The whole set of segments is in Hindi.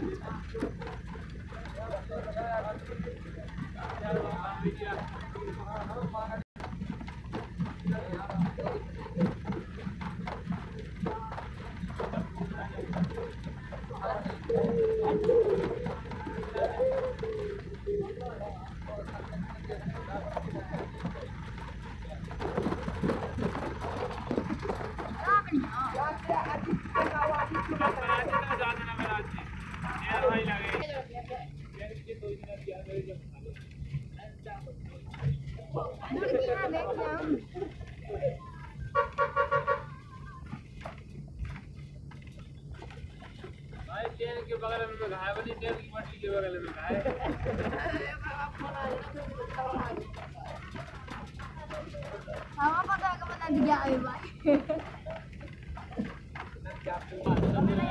Thank you. के बगल में घाय बनी ट्रेन की पटरी के बगल में घाय हवा पता दिया है बिना का दो। नंबर है भाई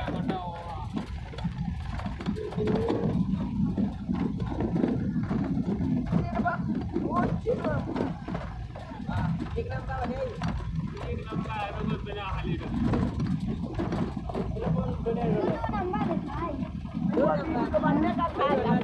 बनने का था